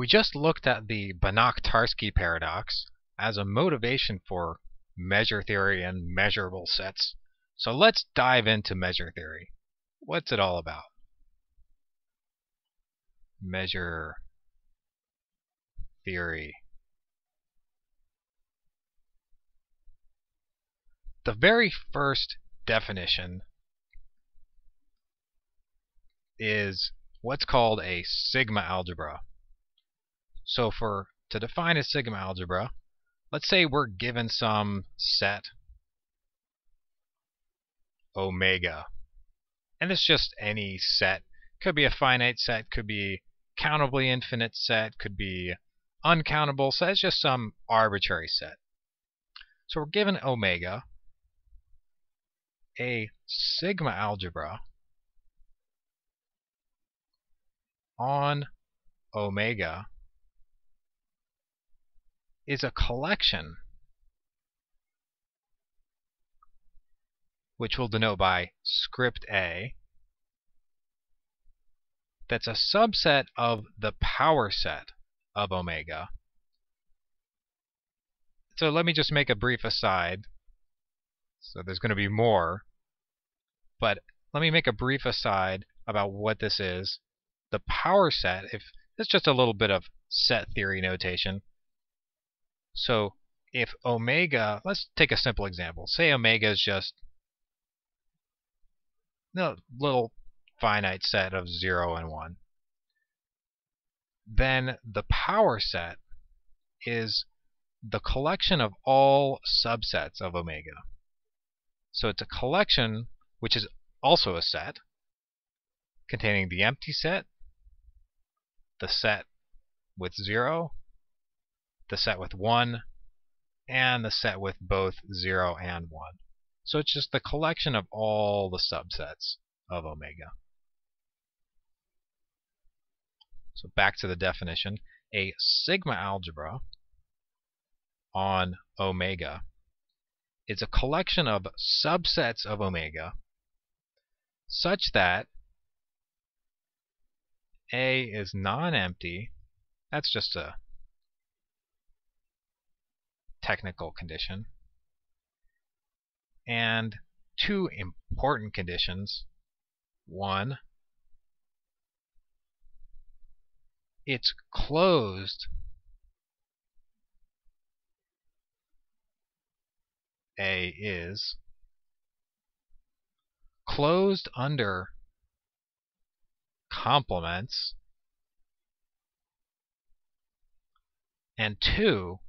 We just looked at the Banach-Tarski paradox as a motivation for measure theory and measurable sets. So let's dive into measure theory. What's it all about? Measure theory. The very first definition is what's called a sigma algebra. So for to define a sigma algebra, let's say we're given some set omega. And it's just any set. Could be a finite set, could be countably infinite set, could be uncountable set. It's just some arbitrary set. So we're given omega. A sigma algebra on omega is a collection which we'll denote by script A that's a subset of the power set of omega. So let me just make a brief aside. So there's going to be more. But let me make a brief aside about what this is the power set, if it's just a little bit of set theory notation. So if omega, let's take a simple example. Say omega is just a little finite set of 0 and 1. Then the power set is the collection of all subsets of omega. So it's a collection which is also a set containing the empty set the set with 0, the set with 1, and the set with both 0 and 1. So it's just the collection of all the subsets of omega. So back to the definition. A sigma algebra on omega is a collection of subsets of omega such that a is non-empty, that's just a technical condition. And two important conditions. One, it's closed A is closed under complements. And two,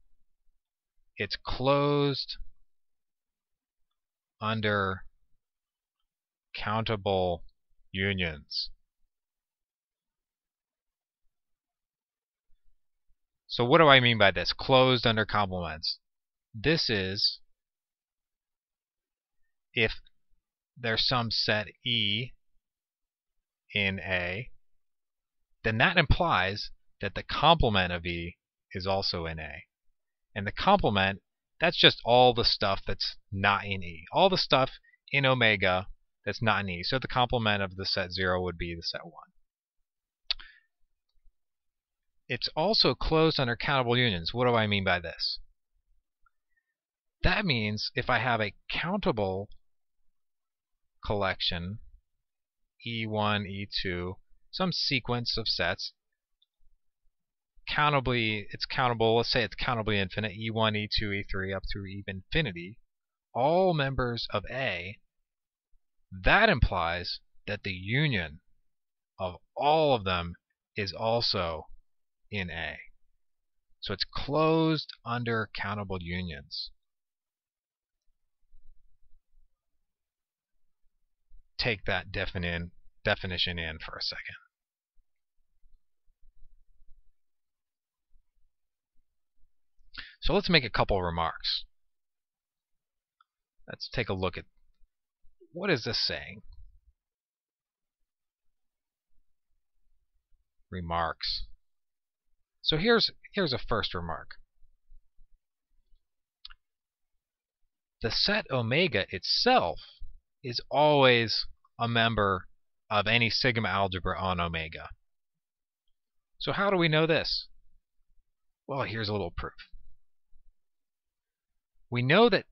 it's closed under countable unions. So what do I mean by this? Closed under complements. This is if there's some set E in A, then that implies that the complement of E is also in A. And the complement, that's just all the stuff that's not in E. All the stuff in omega that's not in E. So the complement of the set 0 would be the set 1. It's also closed under countable unions. What do I mean by this? That means if I have a countable collection E1, E2, some sequence of sets. Countably, it's countable, let's say it's countably infinite, E1, E2, E3, up through even infinity, all members of A, that implies that the union of all of them is also in A. So it's closed under countable unions. take that defini definition in for a second. So let's make a couple remarks. Let's take a look at what is this saying? Remarks. So here's here's a first remark. The set omega itself is always a member of any sigma algebra on omega. So how do we know this? Well, here's a little proof. We know that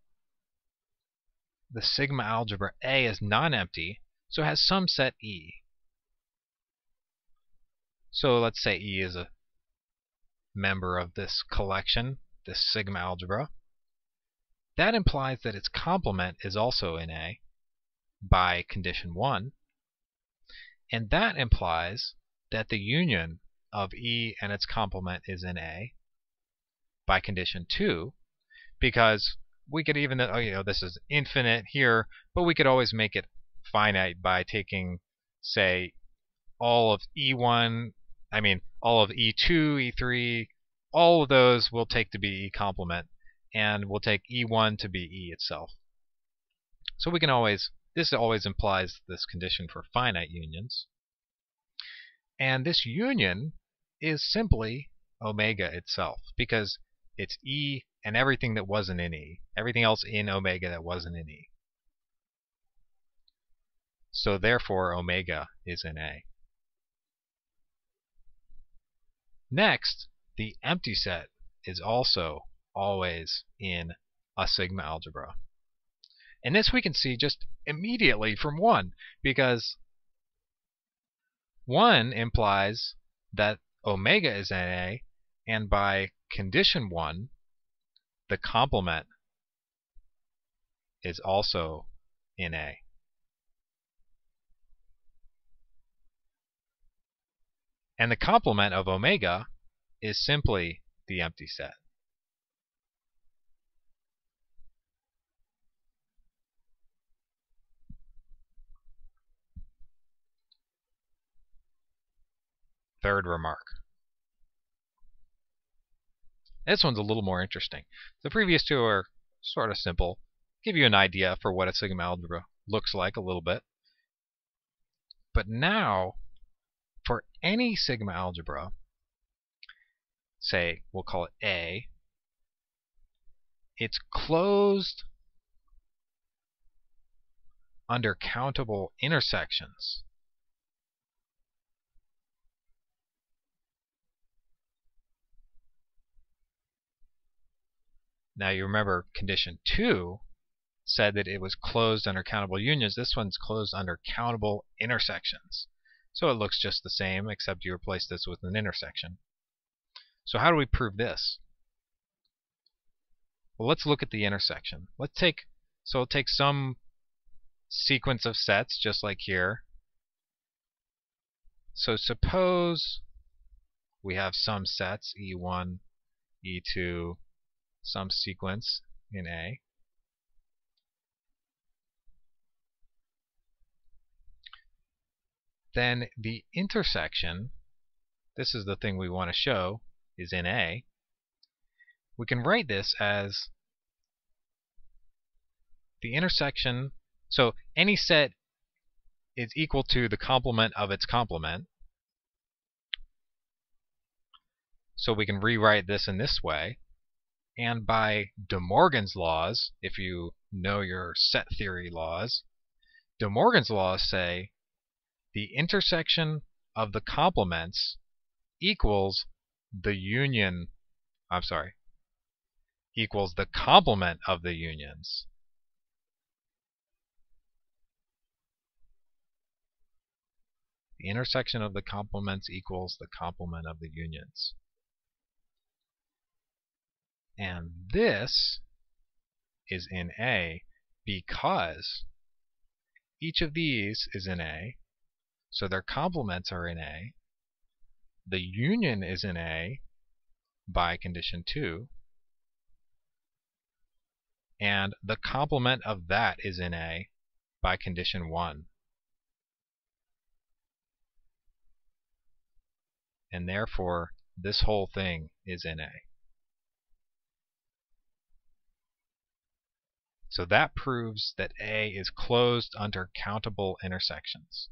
the sigma algebra A is non-empty, so it has some set E. So let's say E is a member of this collection, this sigma algebra. That implies that its complement is also in A by condition 1. And that implies that the union of E and its complement is in A by condition 2 because we could even, oh, you know, this is infinite here, but we could always make it finite by taking, say, all of E1, I mean, all of E2, E3, all of those we'll take to be E complement, and we'll take E1 to be E itself. So we can always, this always implies this condition for finite unions. And this union is simply omega itself, because it's E and everything that wasn't in E. Everything else in omega that wasn't in E. So therefore omega is in A. Next, the empty set is also always in a sigma algebra. And this we can see just immediately from 1 because 1 implies that omega is in A and by condition 1 the complement is also in A. And the complement of omega is simply the empty set. Third remark. This one's a little more interesting. The previous two are sort of simple, give you an idea for what a sigma algebra looks like a little bit. But now, for any sigma algebra, say we'll call it A, it's closed under countable intersections. Now you remember condition 2 said that it was closed under countable unions. This one's closed under countable intersections. So it looks just the same, except you replace this with an intersection. So how do we prove this? Well, let's look at the intersection. Let's take, so we'll take some sequence of sets, just like here. So suppose we have some sets, E1, E2, some sequence in A. Then the intersection, this is the thing we want to show, is in A. We can write this as the intersection, so any set is equal to the complement of its complement. So we can rewrite this in this way. And by De Morgan's laws, if you know your set theory laws, De Morgan's laws say the intersection of the complements equals the union, I'm sorry, equals the complement of the unions. The intersection of the complements equals the complement of the unions. And this is in A because each of these is in A, so their complements are in A. The union is in A by condition 2. And the complement of that is in A by condition 1. And therefore, this whole thing is in A. So that proves that A is closed under countable intersections.